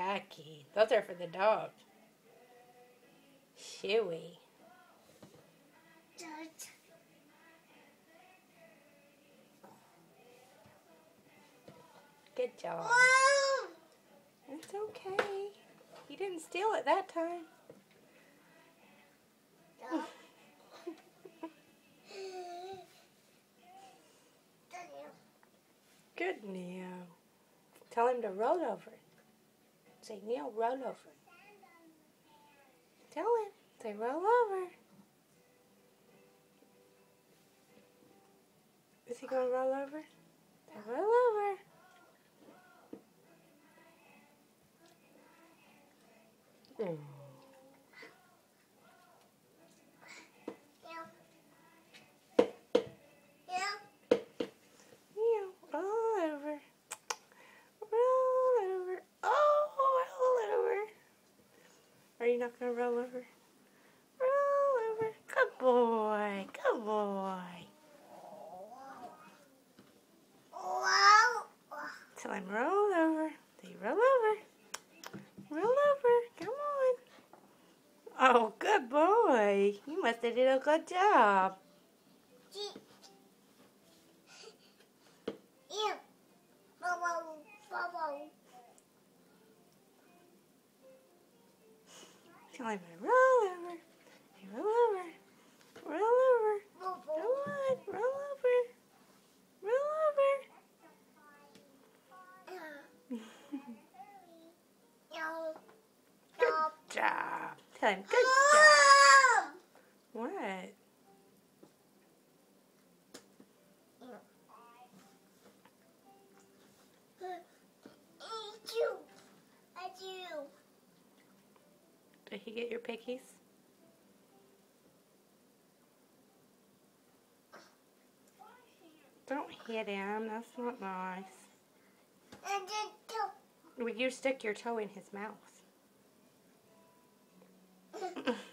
Jackie. Those are for the dog. Chewy. Good job. It's okay. You didn't steal it that time. Good, Neo. Tell him to roll over. Say, Neo, roll over. Tell him. Say, roll over. Is he going to roll over? Say, roll over. Mm. Neo, roll over. Roll over. Oh, roll over. Are you not going to roll over? Roll over. Good boy. Good boy. Tell him roll over. Say roll over. Roll over. Come on. Oh, good boy. You must have did a good job. Tell him to roll over. Hey, roll over. Roll over. Come on. Roll over. Roll over. Good job. Tell him good job. Ah! Did he get your pickies? Don't hit him. That's not nice. Would you stick your toe in his mouth?